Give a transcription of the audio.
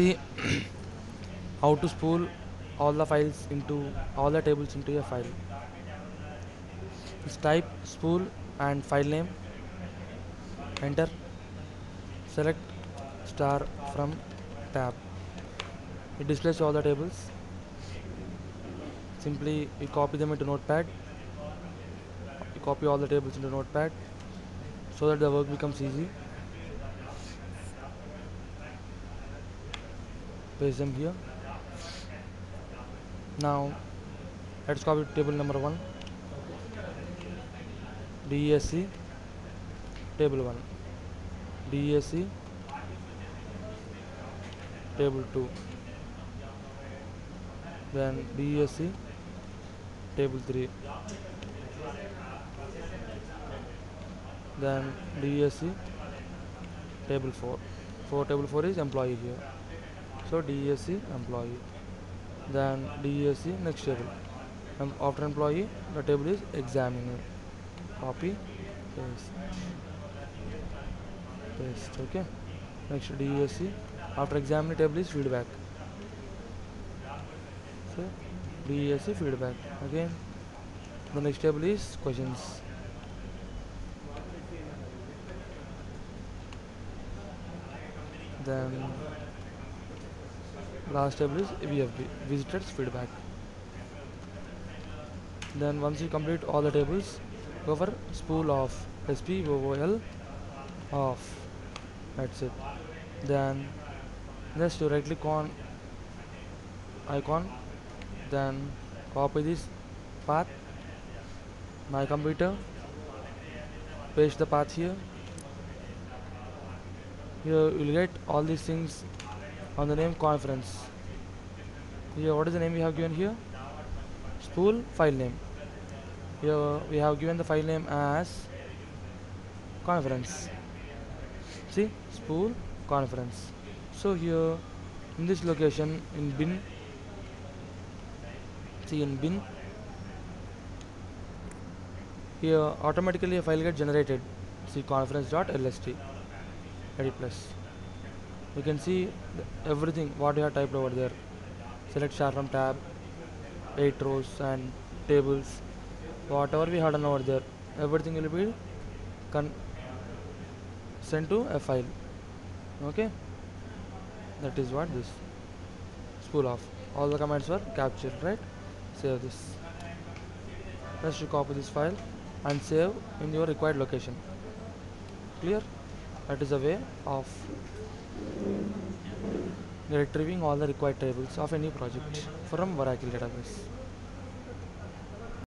see how to spool all the files into all the tables into a file. Just type spool and file name enter select star from tab. It displays all the tables. Simply you copy them into notepad. You copy all the tables into notepad so that the work becomes easy them here now let's copy table number 1 DSC table 1 DSC table 2 then DSC table 3 then DSC table 4 for table 4 is employee here so DSC employee. Then DSC next table. After employee the table is examiner. Copy paste. Paste okay. Next DSC after examiner table is feedback. So DSC feedback again. The next table is questions. Then last table is VFB visitors feedback then once you complete all the tables go for spool off SPOOL off. That's it. Then just you right click on icon then copy this path my computer paste the path here. Here you will get all these things on the name conference. Here what is the name we have given here? Spool file name. Here we have given the file name as conference. See? Spool conference. So here in this location in bin see in bin here automatically a file get generated. See conference.lst edit plus you can see everything what you have typed over there. Select star from tab 8 rows and tables. Whatever we had done over there everything will be sent to a file. Okay? That is what this spool off all the commands were captured right? Save this. Let's copy this file and save in your required location. Clear? That is a way of retrieving all the required tables of any project from Oracle database